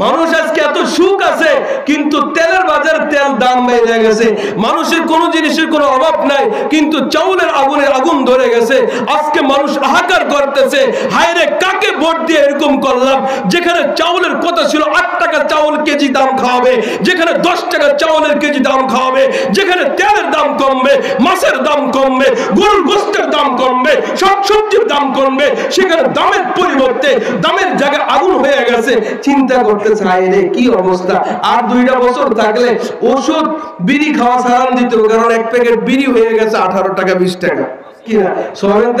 মানুষ আজকে এত সুখ আছে, কিন্তু তেলের বাজার তেল দাম বেড়ে গেছে। মানুষের কোনো জিনিসের কোনো অভাব নাই, কিন্তু চাউলের আগুনের আগুন ধরে গেছে। আজকে মানুষ হাহাকার করতেছে, হায়রে, কাকে ভোট দিয়ে এরকম করলাম? যেখানে চাউলের কথা ছিল, আট টাকা চাউল কেজি দাম খাওয়াবে, যেখানে দশ টাকা চাউলের কেজি দাম খাওয়াবে, যেখানে তেলের দাম কমবে, মাছের দাম কমবে, গরুর গোস্তের দাম কমবে সব সবজির দাম কমবে, সেখানে দামের পরিবর্তে, দামের জায়গায় আগুন হয়ে গেছে। চিন্তা করতে চায় রে, কি অবস্থা? আর দুইটা বছর থাকলে ওষুধ, বিড়ি খাওয়া সারান দিতে কারণ এক প্যাকেট বিড়ি হয়ে গেছে আঠারো টাকা বিশ টাকা। কিনা হ্যাঁ ছয়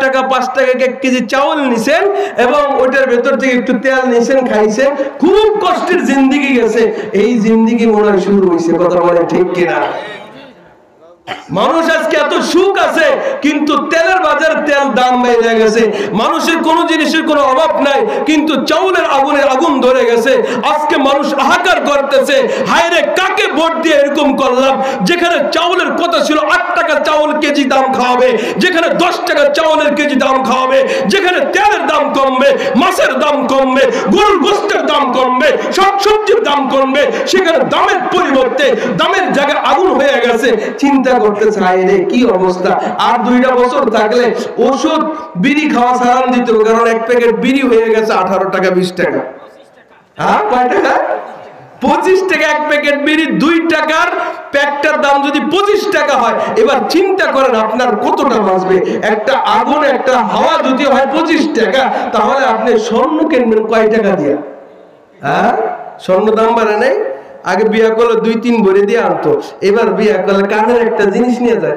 টাকা, পাঁচ টাকা এক কেজি চাউল নিছেন, এবং ওটার ভেতর থেকে একটু তেল নিছেন, খাইছেন, খুব কষ্টের জিন্দিগি গেছে। এই জিন্দিগি মনে হয় শুরু হয়েছে কথা বলেন ঠিক কিনা? মানুষ সুখ আছে, কিন্তু তেলের বাজার তেল দাম বেড়ে গেছে। মানুষের কোনো জিনিসের কোনো অভাব নাই, কিন্তু চাউলের আগুনের আগুন ধরে গেছে। আজকে মানুষ হাহাকার করতেছে কাকে ভোট দিয়ে এরকম করলাম? যেখানে চাউলের কথা ছিল, আট টাকা চাউল কেজি দাম খাওয়াবে, যেখানে দশ টাকা চাউলের কেজি দাম খাওয়াবে, যেখানে তেলের দাম কমবে, মাছের দাম কমবে গরুর গোস্তের দাম কমবে সব সবজির দাম কমবে, সেখানে দামের পরিবর্তে দামের জায়গায় আগুন হয়ে গেছে। চিন্তা কি অবস্থা। আর দুইটা বছর থাকলে ওষুধ, বিড়ি খাওয়া সারান দিতে কারণ এক প্যাকেট বিড়ি হয়ে গেছে আঠারো টাকা, বিশ টাকা। হ্যাঁ কয় টাকা? পঁচিশ টাকা এক প্যাকেট বিড়ি, দুই টাকার প্যাকটার দাম যদি পঁচিশ টাকা হয়, এবার চিন্তা করেন আপনার কতটা বাঁচবে? একটা আগুন একটা হাওয়া যদি হয় পঁচিশ টাকা, তাহলে আপনি স্বর্ণ কিনবেন কয় টাকা দিয়া? হ্যাঁ? স্বর্ণ দাম বাড়ে নাই? আগে বিয়া করলে দুই, তিন ভরে দিয়ে আনতো। এবার বিয়া করলে কানের একটা জিনিস নিয়ে যায়।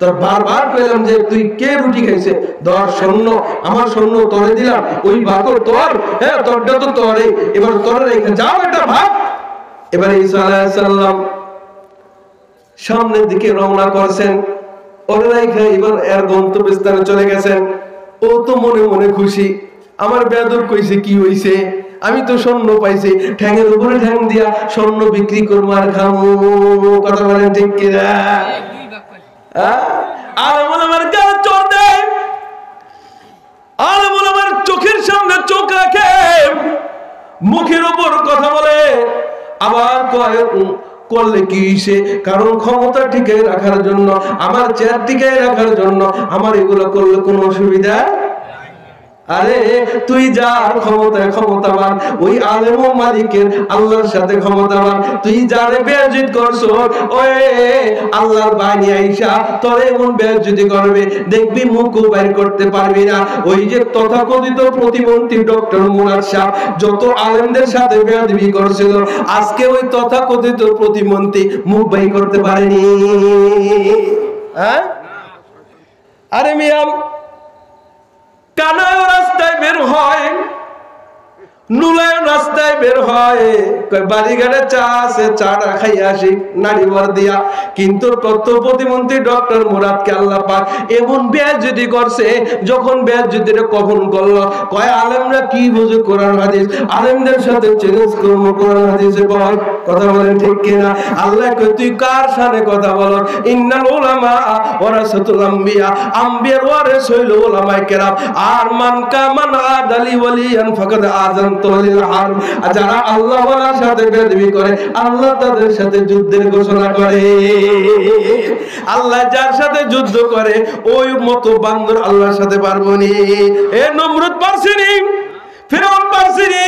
তোর বারবার কইলাম যে তুই কে রুটি খাইছে? আমার তরে দিলাম, ওই তোর হ্যাঁ তোরটা তো তোরে এবার তোর যাও ভাগ এবার ঈসা সামনের দিকে রওনা করছেন। ওরে এবার এর গন্তব্যস্থানে চলে গেছেন। ও তো মনে মনে খুশি। আমার বেদর কইছে, কি হইছে? আমি তো স্বর্ণ পাইছি। ঠ্যাঙের উপরে ঠ্যাং দিয়া স্বর্ণ বিক্রি করব আর খামু। কথা বলেন ঠিক কিনা? আর এমন আমার গায়ে চোর দেয়। আর আমার চোখের সামনে চোখ রাখে মুখের উপর কথা বলে। আবার কয় করলে কি সে? কারণ ক্ষমতা টিকে রাখার জন্য, আমার চেয়ার টিকে রাখার জন্য, আমার এগুলো করলে কোনো অসুবিধা? আরে, তুই যার ক্ষমতায় ক্ষমতাবান, ওই আলেম মালিকের আল্লাহর সাথে ক্ষমতাবান। তুই যারে বেয়াজিত করছ ওই আল্লাহর বাণী আইসা, তোর এমন বেয়াজিতি করবে, দেখবি মুখ বাইর করতে পারবি না। ওই যে তথাকথিত প্রতিমন্ত্রী ডক্টর মুরাদ শাহ যত আলেমদের সাথে বেয়াদবি করছিল, আজকে ওই তথাকথিত প্রতিমন্ত্রী মুখ বাইর করতে পারেনি। হ্যাঁ? আরে মিয়াম কানায় রাস্তায় বের হয়। রাস্তায় বের হয়। বাড়িঘাটে চা আছে খাই আসি নারী বর দিয়া। কিন্তু তথ্য প্রতিমন্ত্রী ডক্টর আল্লাহ পাক এমন করছে, যখন কখন করল। কয়, আলেমরা কি বুঝে কোরআন হাদিস? আলেমদের সাথে চ্যালেঞ্জ কোরআন বল কথা ঠিক কিনা? আল্লাহ তুই কার সাথে কথা বলো? ইন্নাল উলামা ওয়ারাসাতুল আম্বিয়া। আম্বিয়ার ওয়ারিস হইল উলামায়ে কেরাম। আর মান কামান আদালি ওয়ালিয়ান যারা আল্লাহ সাথে বেদবি করে, আল্লাহ তাদের সাথে যুদ্ধের ঘোষণা করে। আল্লাহ যার সাথে যুদ্ধ করে, ওই মতো বান্দর আল্লাহর সাথে পারবনি এ নমরুদ পারছিনি ফেরাউন পারছিনি